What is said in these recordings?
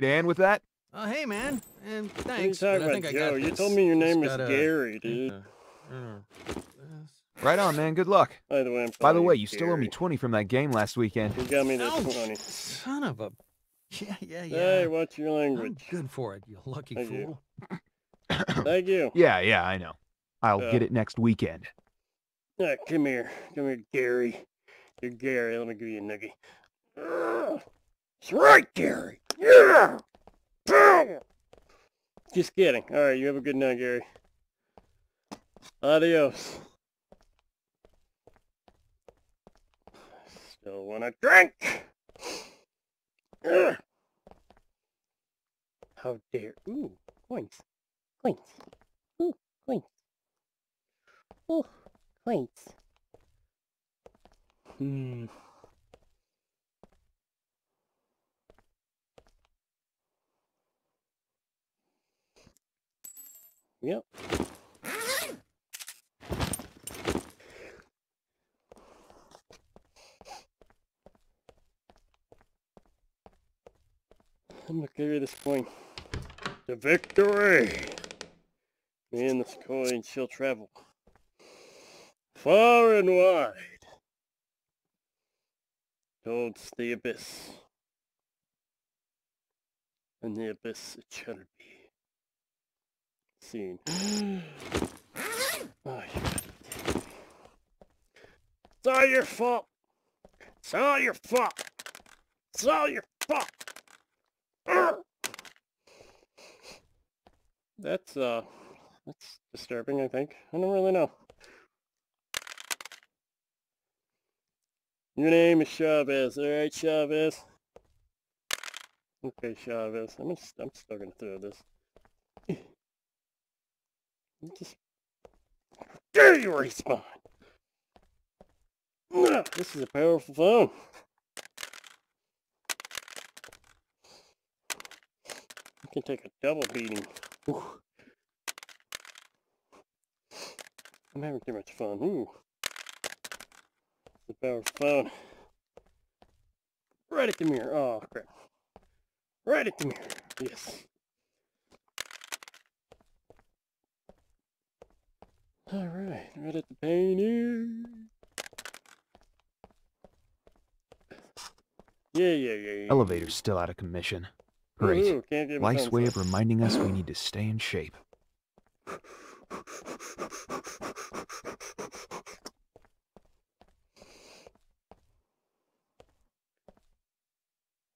Dan with that? Oh, hey, man. And What are you thanks. talking I about, think I Joe? got You this. told me your name was Gary, dude. uh, uh. Right on, man. Good luck. By the way, I'm By the way, you still owe me 20 from that game last weekend. You got me the Ouch, 20. Son of a. Yeah, yeah, yeah. Hey, watch your I'm language. good for it, you lucky Thank you. fool. Thank you. Yeah, yeah, I know. I'll Yeah. get it next weekend. Yeah, come here. Come here, Gary. You're Gary. Let me give you a noogie. That's right, Gary. Yeah. Just kidding. All right, you have a good night, Gary. Adios. Still want to drink? Ugh. How dare... Ooh, coins. Coins. Ooh, coins. Ooh, coins. Hmm. Yep. I'm gonna carry this coin to victory. And this coin shall travel far and wide towards the abyss. And the abyss it shall be seen. oh, It's all your fault. It's all your fault. It's all your fault. That's uh, that's disturbing. I think. I don't really know. Your name is Chavez, alright, Chavez? Okay, Chavez. I'm, just, I'm still gonna throw this. You. Dare you respawn! This is a powerful phone. I can take a double beating. Ooh. I'm having too much fun. Ooh. The powerful phone. Right at the mirror. Oh, crap. Right at the mirror. Yes. Alright, right at the painting. Yeah, yeah, yeah, yeah. Elevator's still out of commission. Great. Get Life's way of reminding us we need to stay in shape.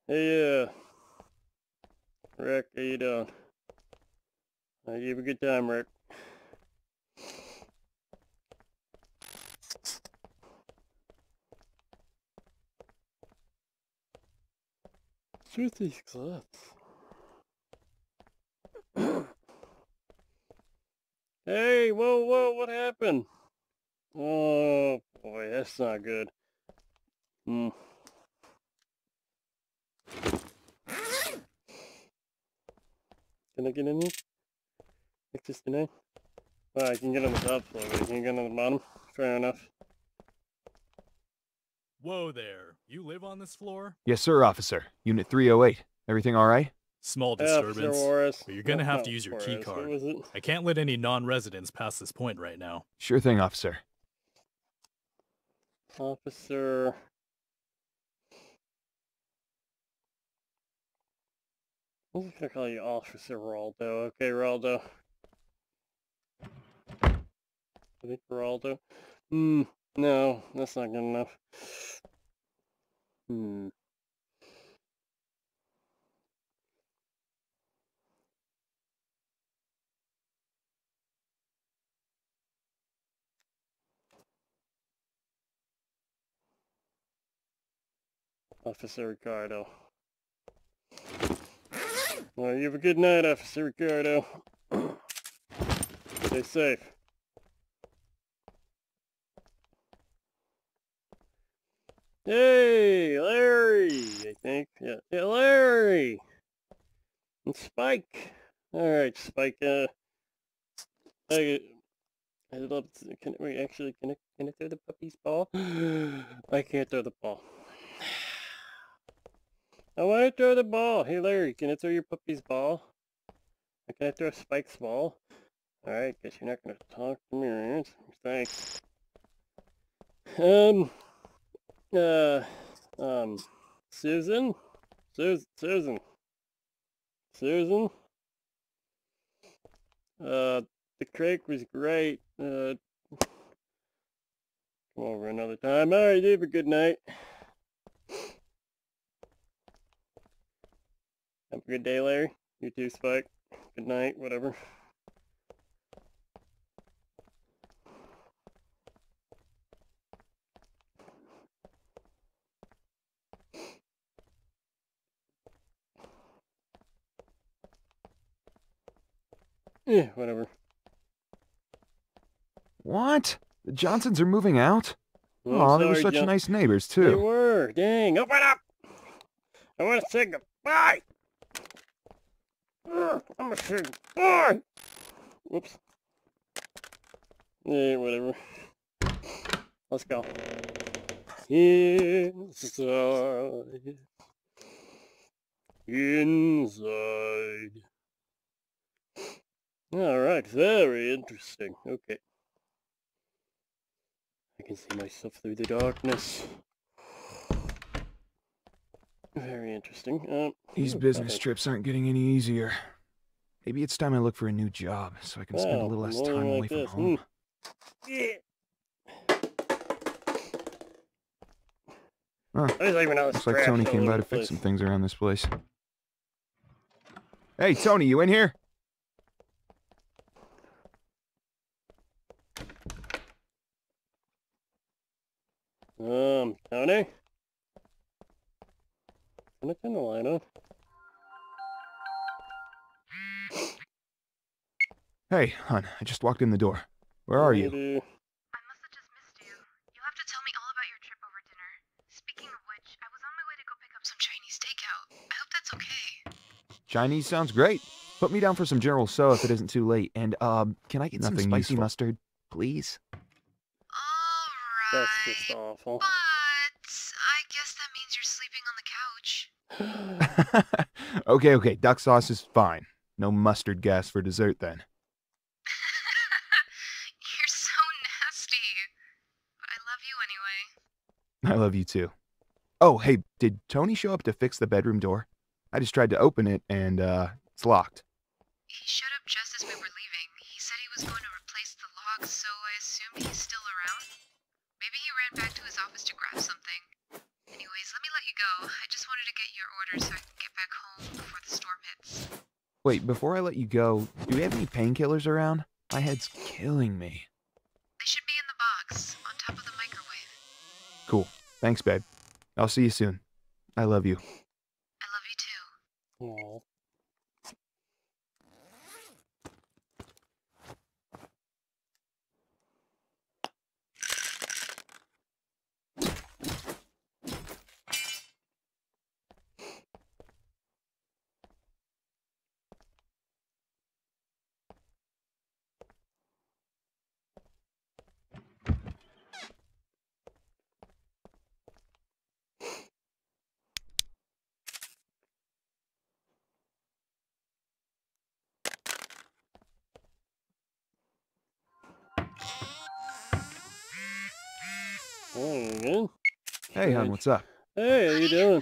Hey, uh, Rick, how you doing? Uh, you have a good time, Rick. With these gloves? hey, whoa, whoa, what happened? Oh, boy, that's not good. Hmm. Can I get in here? Like this tonight? Well, I can get on the top floor, but I can't get on the bottom. Fair enough. Whoa there. You live on this floor? Yes, sir, officer. Unit 308. Everything all right? Small Officer disturbance. Juarez. but you're gonna have to use your Juarez. key card. I can't let any non-residents pass this point right now. Sure thing, officer. Officer. I'm gonna call you Officer Raldo. Okay, Raldo. I think Raldo. Hmm. No, that's not good enough. Hmm. Officer Ricardo. Well, you have a good night, Officer Ricardo. Stay safe. Hey, Larry, I think. Yeah, yeah Larry. And Spike. All right, Spike. Uh, I, I love. Can we actually can I can I throw the puppy's ball? I can't throw the ball. I want to throw the ball. Hey Larry, can I throw your puppy's ball? Can I throw Spike's ball? Alright, guess you're not gonna talk to me. right? Thanks. Um, uh, um, Susan? Sus- Susan? Susan? Uh, the cake was great. Uh, come over another time. Alright, you have a good night. Have a good day, Larry. You too, Spike. Good night, whatever. Yeah, whatever. What? The Johnsons are moving out? Aw, they were such John- nice neighbors, too. They were. Dang. Open up! I want to say goodbye! Ugh, I'm gonna say goodbye! Whoops. Yeah, whatever. Let's go. Inside. Inside. Alright, very interesting. Okay. I can see myself through the darkness. Very interesting. Um, These business trips aren't getting any easier. Maybe it's time I look for a new job so I can spend a little less time like away from home. Mm. Yeah. Huh. I just even know Looks like Tony came by to fix some things around this place. Hey, Tony, you in here? Um, Tony? Can I turn the light on? Hey, hon, I just walked in the door. Where are you? I must have just missed you. You'll have to tell me all about your trip over dinner. Speaking of which, I was on my way to go pick up some Chinese takeout. I hope that's okay. Chinese sounds great. Put me down for some General Tso if it isn't too late. And, um, can I get some spicy useful. mustard, please? That's just awful. But I guess that means you're sleeping on the couch. okay, okay, duck sauce is fine. No mustard gas for dessert then. you're so nasty. But I love you anyway. I love you too. Oh, hey, did Tony show up to fix the bedroom door? I just tried to open it and, uh, it's locked. He showed up just as we were leaving. He said he was going to replace the lock, so I assumed he's still around. Maybe he ran back to his office to grab something. Anyways, let me let you go. I just wanted to get your order so I can get back home before the storm hits. Wait, before I let you go, do we have any painkillers around? My head's killing me. They should be in the box, on top of the microwave. Cool. Thanks, babe. I'll see you soon. I love you. I love you too. Aw. Oh, man. Hey, hon, what's up? Hey, how you doing?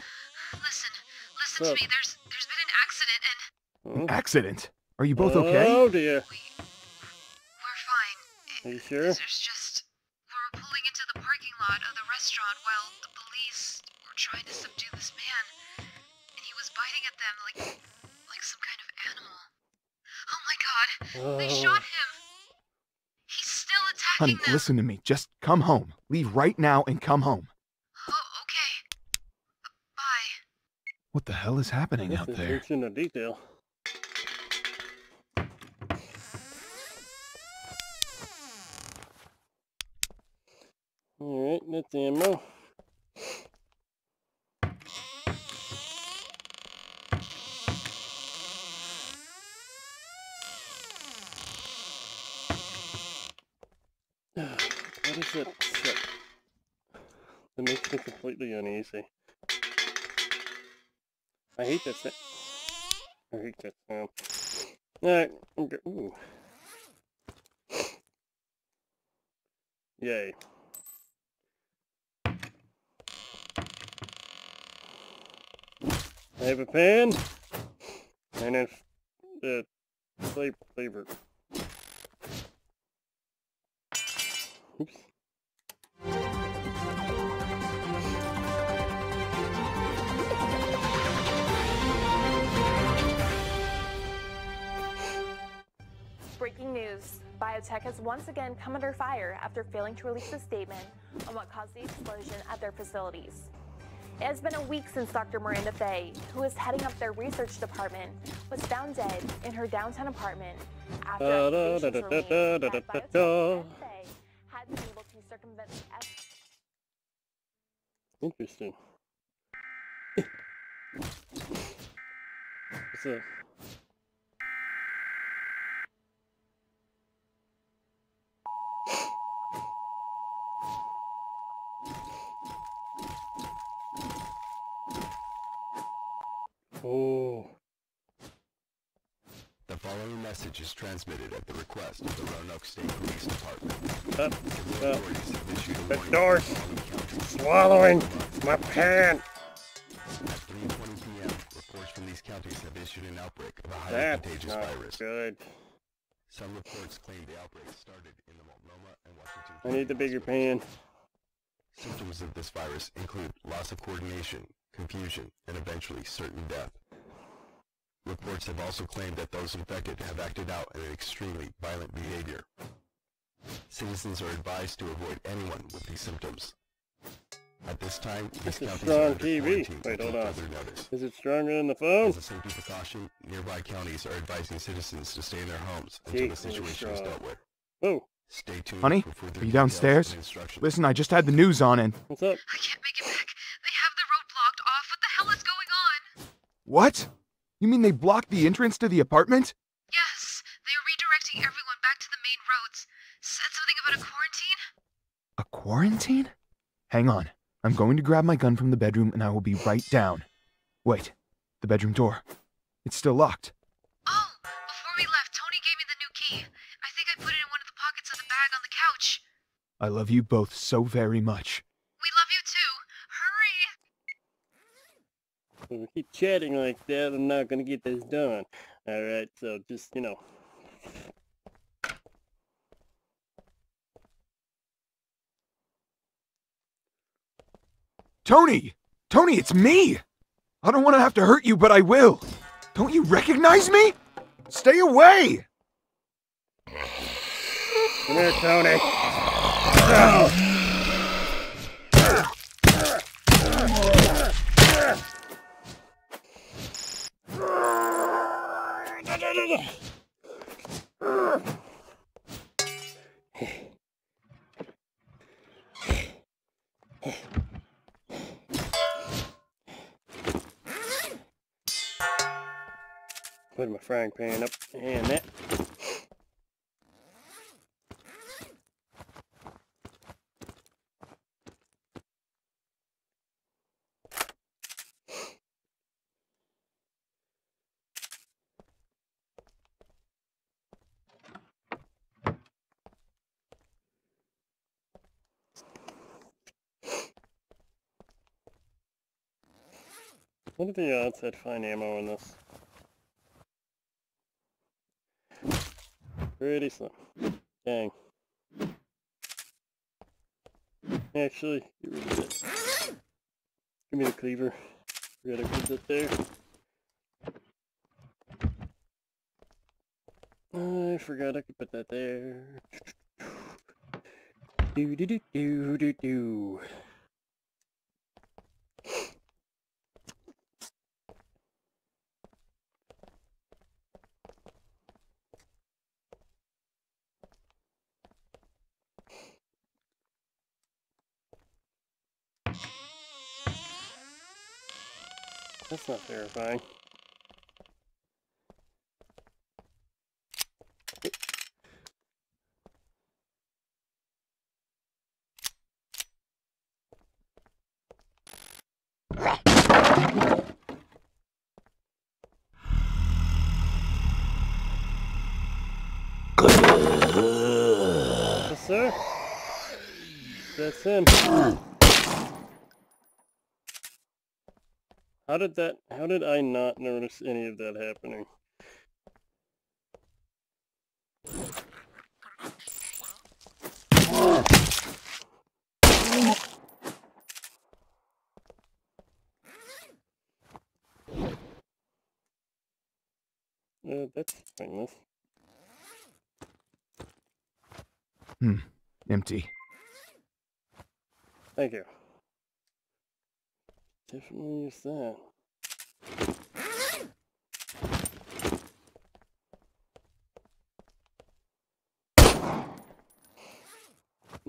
Listen, listen What's to me. There's there's been an accident and Huh? Accident. Are you both okay? Oh, dear. we we're fine. Are you sure? There's just we're pulling into the parking lot of the restaurant while the police were trying to subdue this man, and he was biting at them like like some kind of animal. Oh my god! They Oh. shot him. He's still Honey, attacking listen to me. Just come home. Leave right now and come home. Oh, okay. Bye. What the hell is happening This out is there? attention to detail. Alright, that's ammo. What is it? Shit. Uneasy. I hate that sound. I hate that sound. Alright. Ooh. Yay. I have a pen and a the flavor. flavor. Oops. Breaking news. Biotech has once again come under fire after failing to release a statement on what caused the explosion at their facilities. It has been a week since Dr. Miranda Fay, who is heading up their research department, was found dead in her downtown apartment after accusations were made that Biotech Fay had been able to circumvent the F- Interesting. What's up? Oh, The following message is transmitted at the request of the Roanoke State Police Department. up, up. authorities have issued a The door's to Raleigh County. swallowing my pen. At 3:20 p.m., reports from these counties have issued an outbreak of a highly That's contagious not virus. good. Some reports claim the outbreak started in the Multnomah and Washington. I need the bigger pan. Symptoms of this virus include loss of coordination, confusion, and eventually certain death. Reports have also claimed that those infected have acted out in an extremely violent behavior. Citizens are advised to avoid anyone with these symptoms. At this time, these This is counties strong are TV. Wait, hold on. notice. Is it stronger than the phone? As a safety precaution, nearby counties are advising citizens to stay in their homes until the situation is dealt with. Oh, Stay tuned Honey, are you downstairs? Listen, I just had the news on and what's up? I can't make it back. They have the road blocked off. What the hell is going on? What? You mean they blocked the entrance to the apartment? Yes, they are redirecting everyone back to the main roads. Said something about a quarantine? A quarantine? Hang on. I'm going to grab my gun from the bedroom and I will be right down. Wait, the bedroom door. It's still locked. Oh, before we left, Tony gave me the new key. I think I put it in one of the pockets of the bag on the couch. I love you both so very much. We love you too. Hurry! If we keep chatting like that, I'm not gonna get this done. Alright, so just, you know. Tony! Tony, it's me! I don't want to have to hurt you, but I will. Don't you recognize me? Stay away! Come here, Tony. Put my frying pan up and that. What odds find ammo in this? Pretty slim. Dang. Actually, get rid of it. Give me the cleaver. Forgot I put that there. I forgot I could put that there. Do do do do do do. That's not terrifying. sir. That's him. How did that, how did I not notice any of that happening? Uh, that's pointless. Hmm. Empty. Thank you. Definitely use that.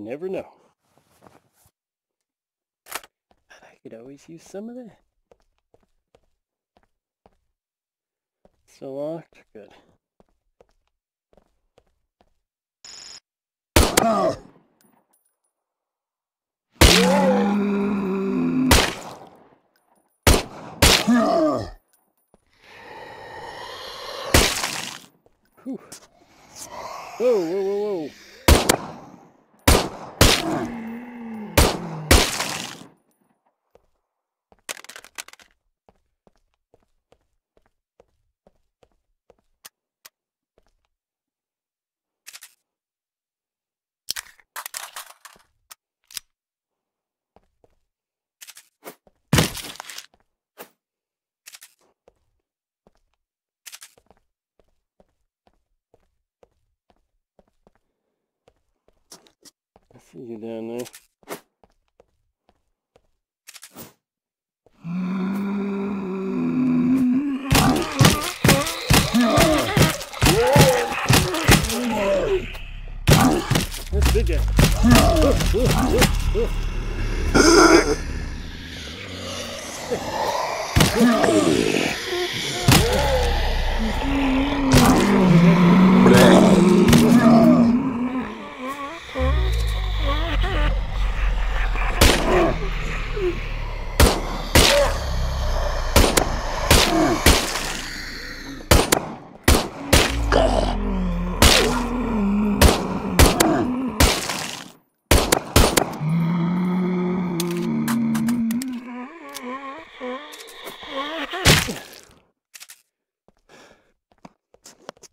Never know. But I could always use some of that. Still locked? Good. Whew. Whoa, whoa, whoa, whoa. I see you down there. That's big guy.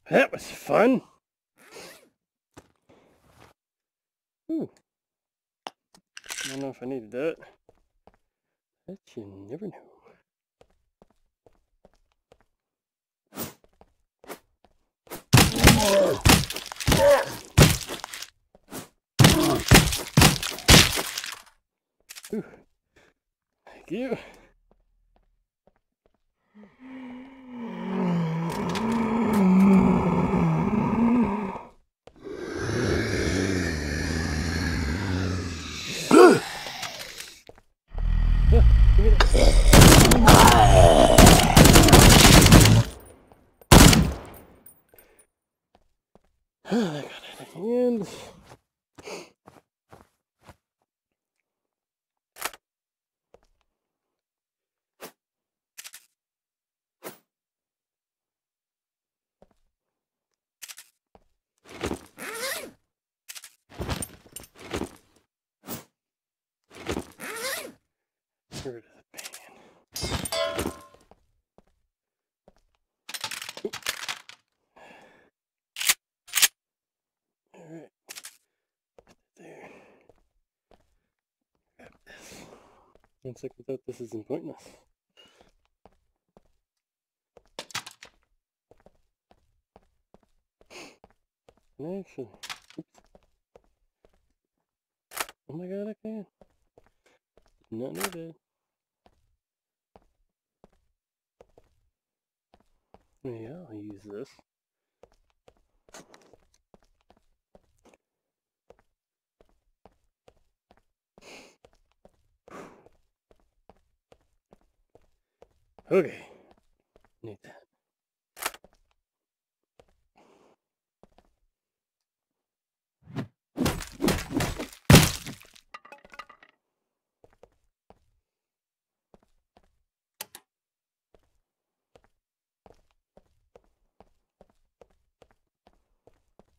That was fun. Ooh. I don't know if I needed that. But you never know. Ooh. Thank you. I got it in hand. Get rid of the pan. Alright. There. Grab this. One sec without this isn't pointless. And actually, oops. Oh my god, I can. Not know that. Yeah, I'll use this. Okay. Need that.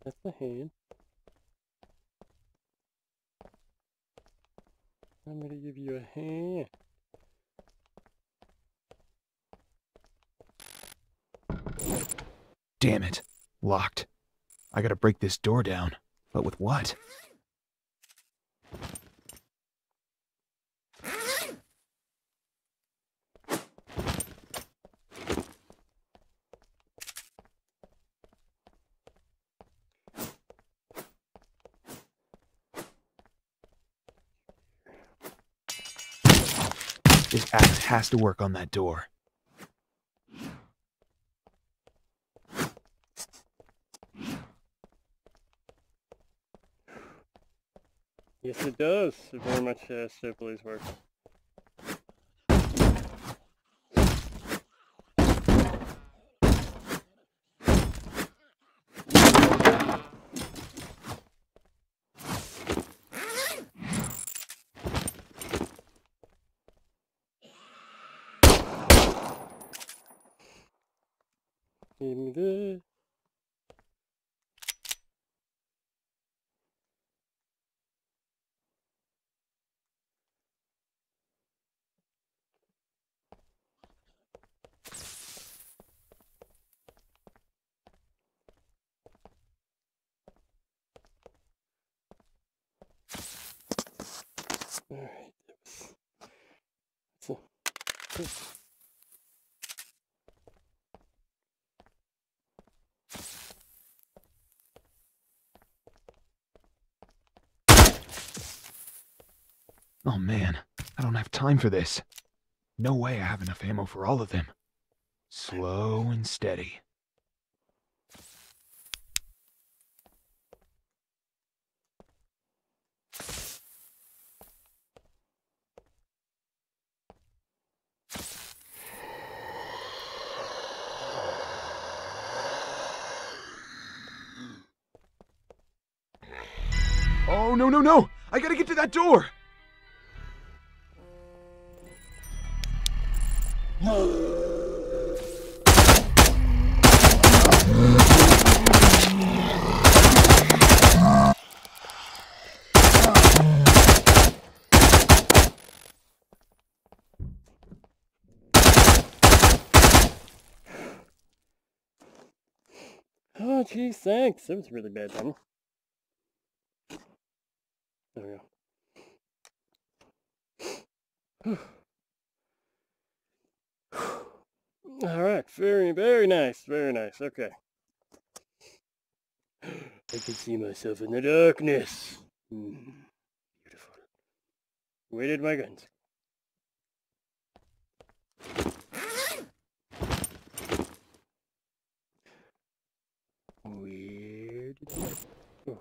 That's the hand. I'm gonna give you a hand. Damn it. Locked. I gotta break this door down. But with what? This axe has to work on that door. Yes, it does. It very much uh, so please work. Give me the Oh man, I don't have time for this. No way I have enough ammo for all of them. Slow and steady. Oh, no, no, no! I gotta get to that door! Oh, geez, thanks. That was really bad, Daniel. There we go. All right, very, very nice, very nice. Okay. I can see myself in the darkness. Hmm, beautiful. Where did my guns? Where did my... Oh.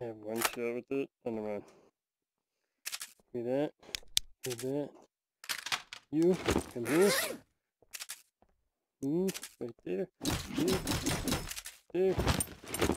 I have one shot with it, and on. Give me that. Me that. You, come here. Mm, right there. There. There.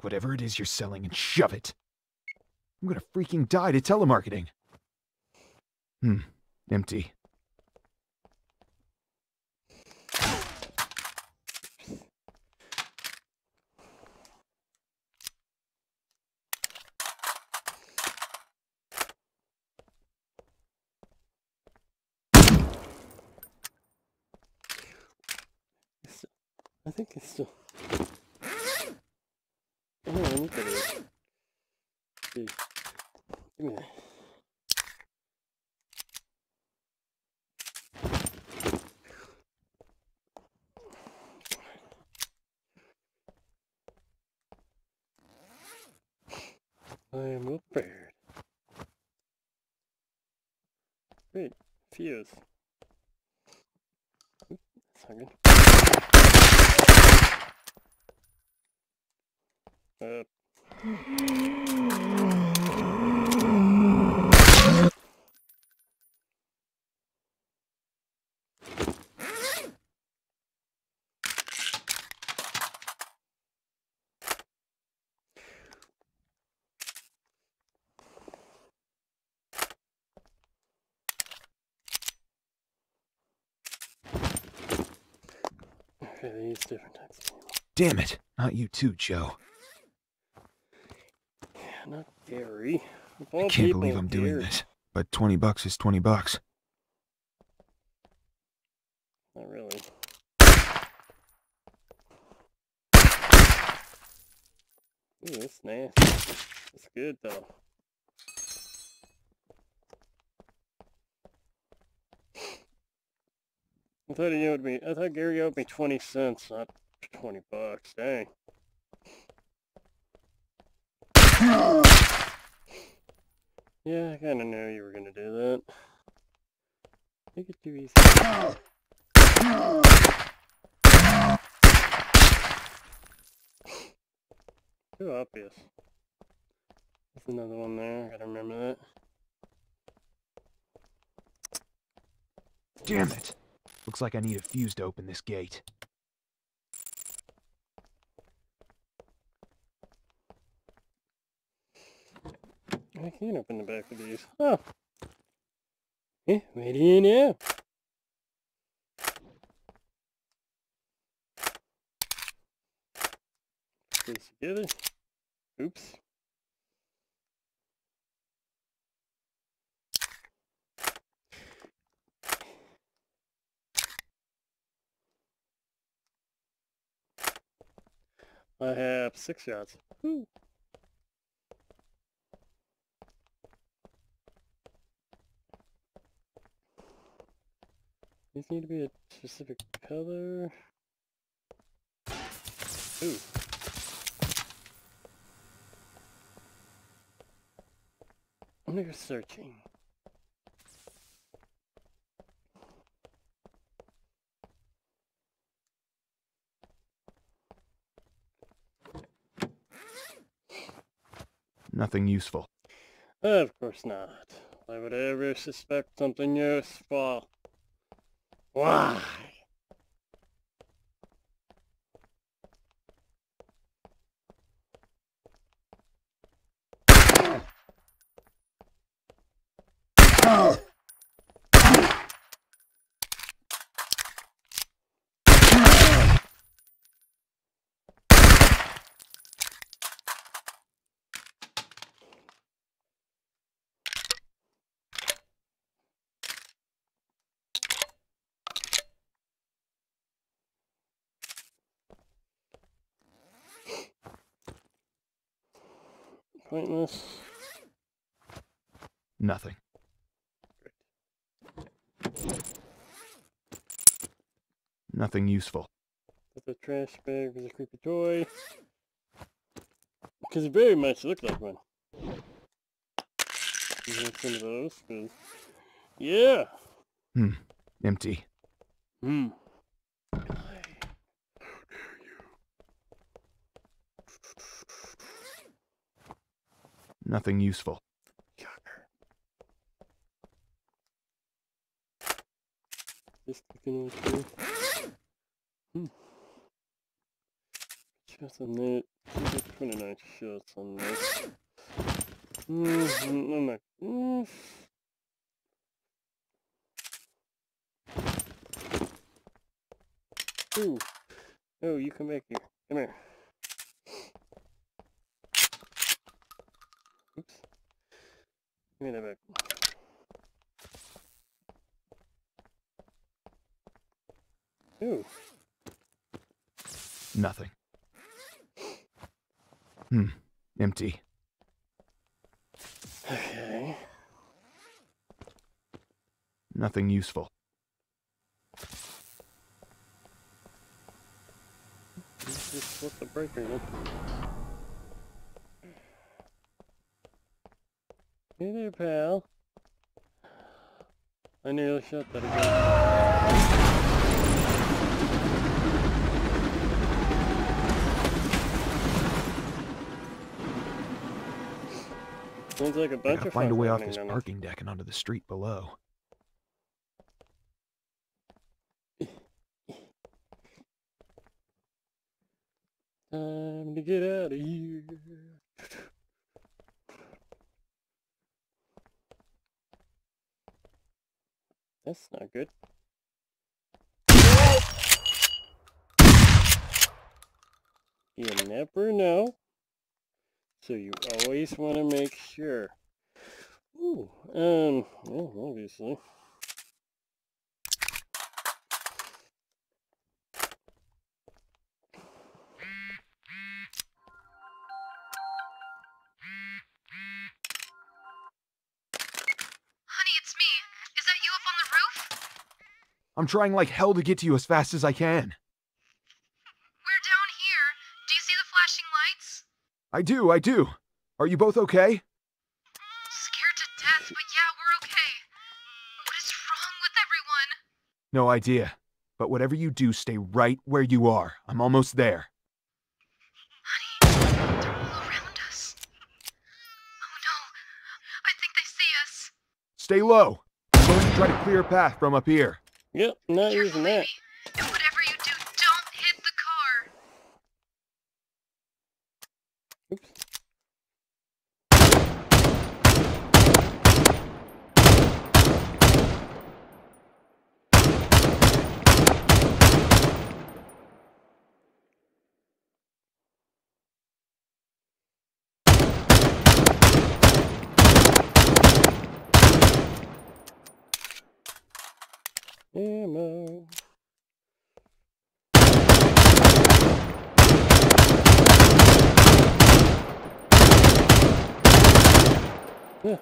Take whatever it is you're selling and shove it. I'm gonna freaking die to telemarketing. Hmm, empty. It's- I think it's still. Oh, I need to do. Give me that. I am prepared. Wait, fuse. Oop, That's not good. Uh, okay, they different types of. Damn it, not you too, Joe. Not Gary. Of I can't believe I'm doing this. But 20 bucks is 20 bucks. Not really. Ooh, that's nasty. That's good though. I thought he owed me. I thought Gary owed me twenty cents, not twenty bucks. Dang. Yeah, I kind of knew you were gonna do that. Take it too easy. Too obvious. There's another one there. I gotta remember that. Damn it. Looks like I need a fuse to open this gate. I can't open the back of these. Oh. Eh, what do you know? Put these together. Oops. I have six shots. Woo. These need to be a specific color. Ooh. I'm searching. Nothing useful. Of course not. Why would I ever suspect something useful? Why? Pointless. Nothing. Nothing useful. Put the trash bag with a creepy toy. Because it very much looked like one. Get some of those, Yeah! Empty. Hmm. Nothing useful. Just looking at you. Hmm. A. She did 29 shots on this. Mm. Mm. Ooh. Oh, you come back here. Come here. Give me that back. Ooh. Nothing. Hmm. Empty. Okay. Nothing useful. Let's just flip the breaker. Hey there, pal. I nearly shut that again. Sounds like a I bunch gotta of find a way off this parking deck and onto the street below. Time to get out of here. That's not good. You never know. So you always want to make sure. Ooh, um, well, obviously. I'm trying like hell to get to you as fast as I can. We're down here. Do you see the flashing lights? I do, I do. Are you both okay? Mm, scared to death, but yeah, we're okay. What is wrong with everyone? No idea. But whatever you do, stay right where you are. I'm almost there. Honey, they're all around us. Oh no, I think they see us. Stay low. I'm going to try to clear a path from up here. Yep, not using that. baby. And whatever you do, don't hit the car. Oops. Ammo. Yeah.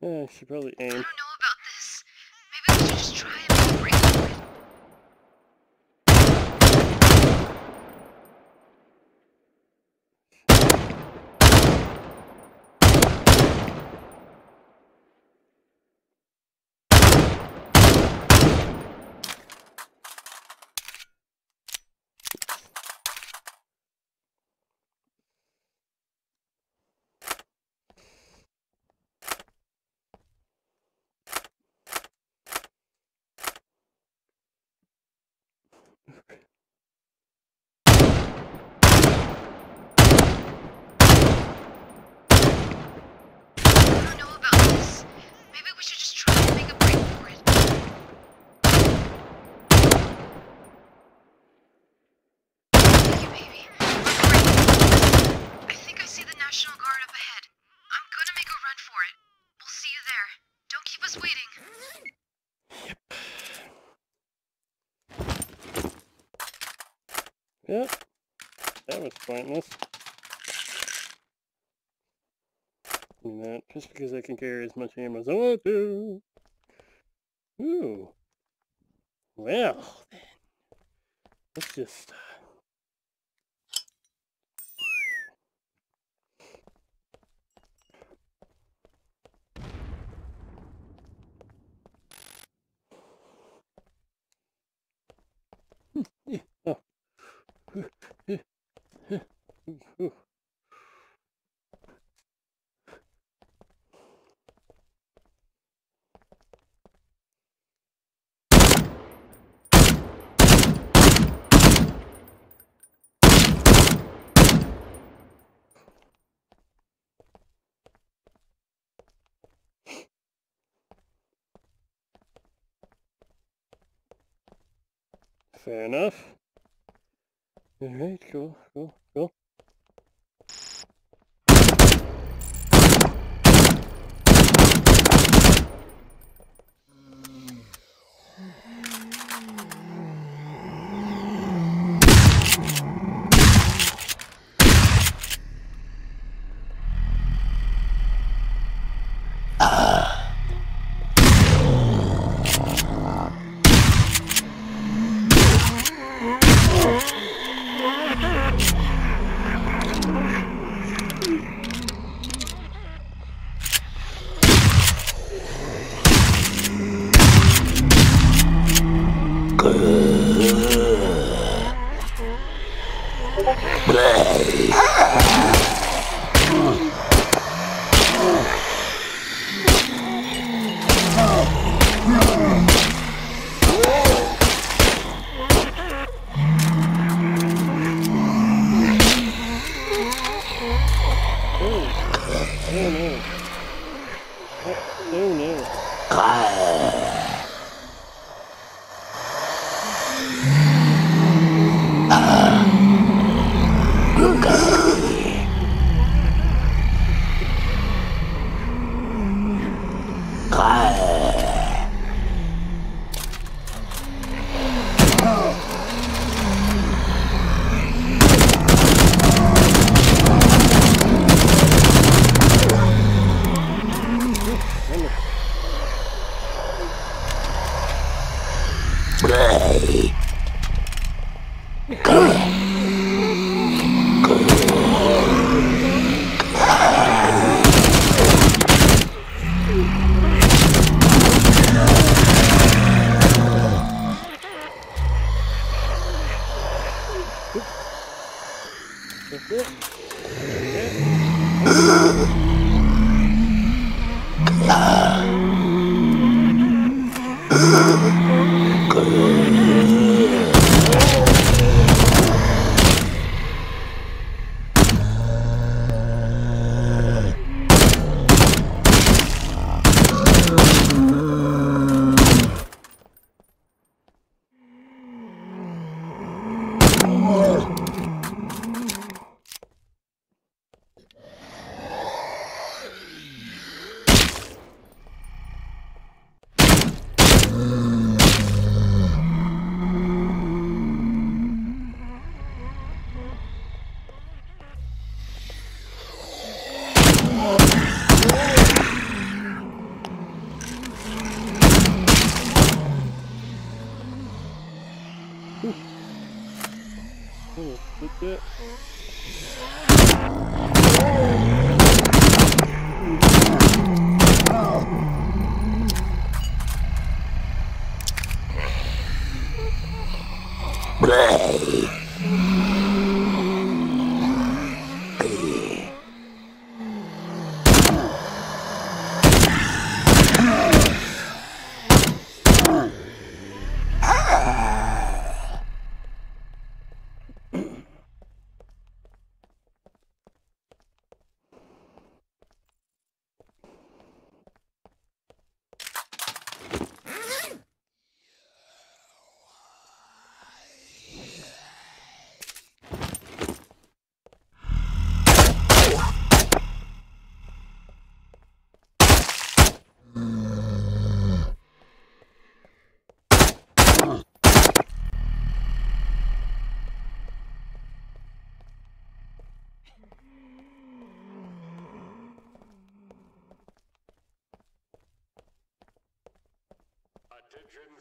Yeah, I should probably aim. don't know about this. Maybe we should just try and make a break for it. I don't know about this. Maybe we should just try and make a break for it. Thank you, baby. We're great. I think I see the National Guard up ahead. I'm gonna make a run for it. We'll see you there. Don't keep us waiting. Yep. That was pointless. Mean that just because I can carry as much ammo as I want to. Ooh. Well, oh, then. Let's just. Hmm, yeah, Oh. Ooh. Fair enough. Alright, cool, cool, cool. Oh no. Oh no. That's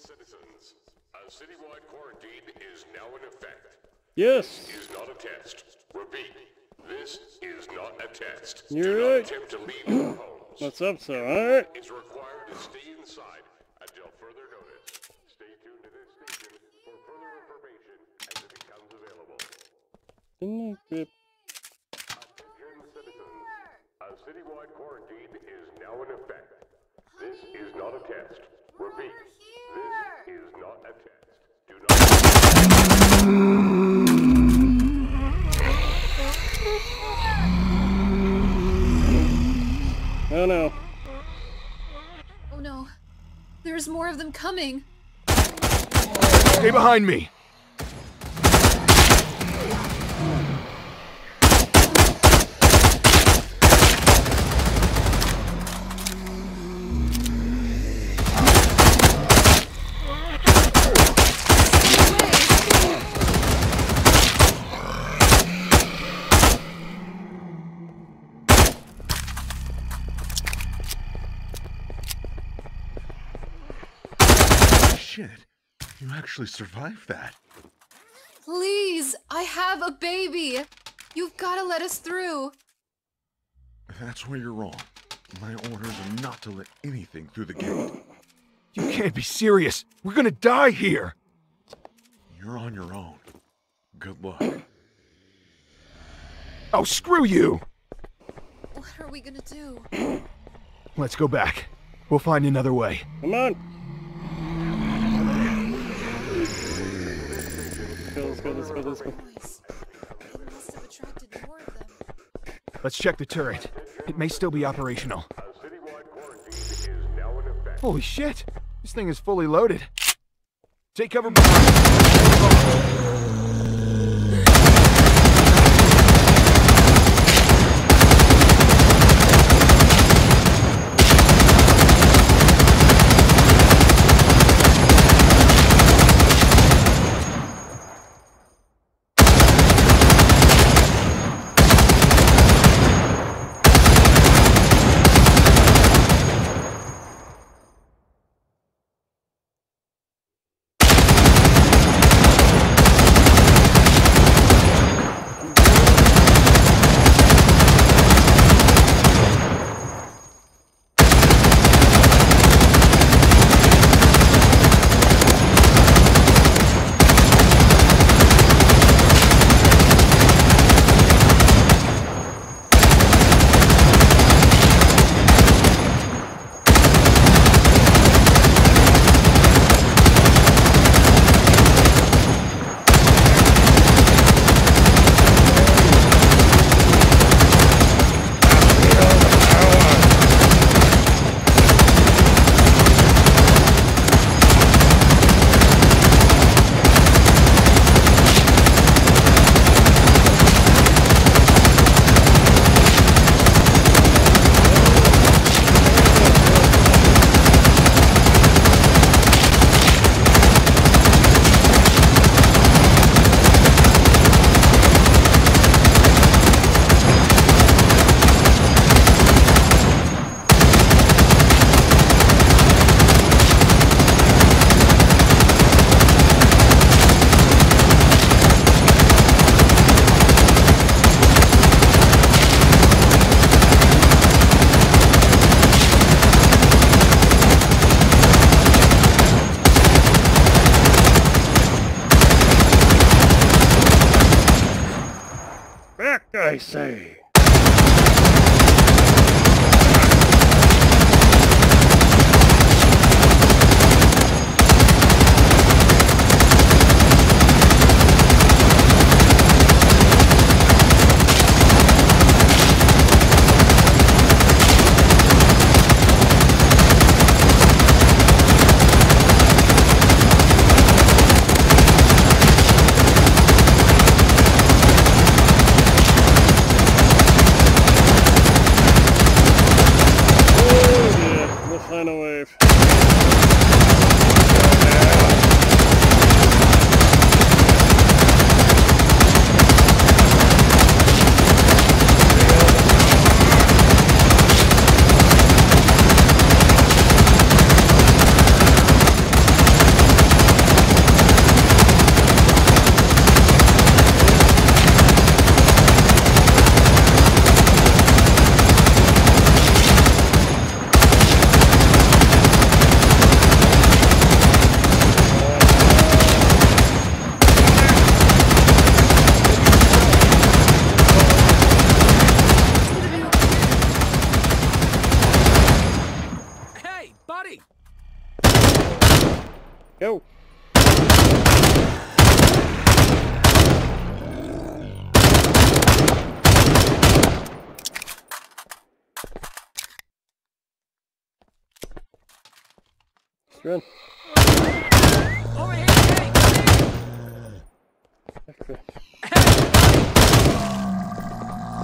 citizens. A citywide quarantine is now in effect. Yes. Is not a test. Repeat. This is not a test. You're Do right. attempt to leave your homes. What's up, sir? Alright. It's required to stay inside until further notice. Stay tuned to this station for further information as it becomes available. Didn't I grip? Attention citizens. A citywide quarantine is now in effect. This is not a test. Repeat. This is not a test. Do not Oh no. Them coming. Stay behind me. Actually survived that. Please, I have a baby. You've got to let us through. That's where you're wrong. My orders are not to let anything through the gate. You can't be serious. We're gonna die here. You're on your own. Good luck. Oh, screw you. What are we gonna do? Let's go back. We'll find another way. Come on. Go, let's go, let's go, let's check the turret. It may still be operational. Holy shit! This thing is fully loaded. Take cover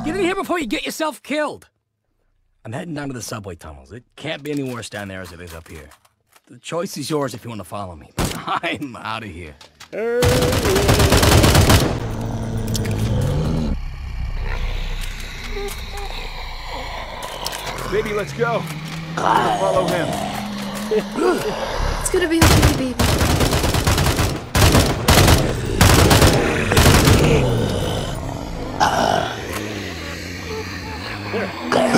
Get in here before you get yourself killed. I'm heading down to the subway tunnels. It can't be any worse down there as it is up here. The choice is yours if you want to follow me. I'm out of here. Baby, let's go. I'm gonna follow him. It's gonna be okay, baby. Alright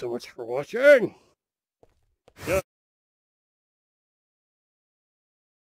so much for watching.